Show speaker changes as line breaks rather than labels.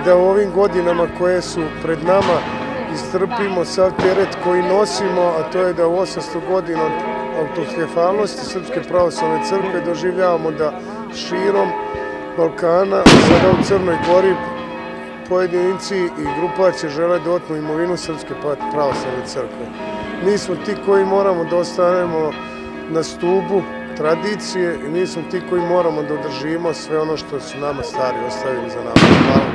i da u ovim godinama koje su pred nama istrpimo sav teret koji nosimo, a to je da u 800 godina od autokefalnosti Srpske pravoslavne crkve doživljavamo da širom Balkana, sada u Crnoj Gori, pojedinci i grupacije žele da otmu imovinu Srpske pa- pravoslavne crkve. Mi smo ti koji moramo da ostanemo na stubu tradicije i mi smo ti koji moramo da održimo sve ono što su nama stari ostavili za nama. Hvala.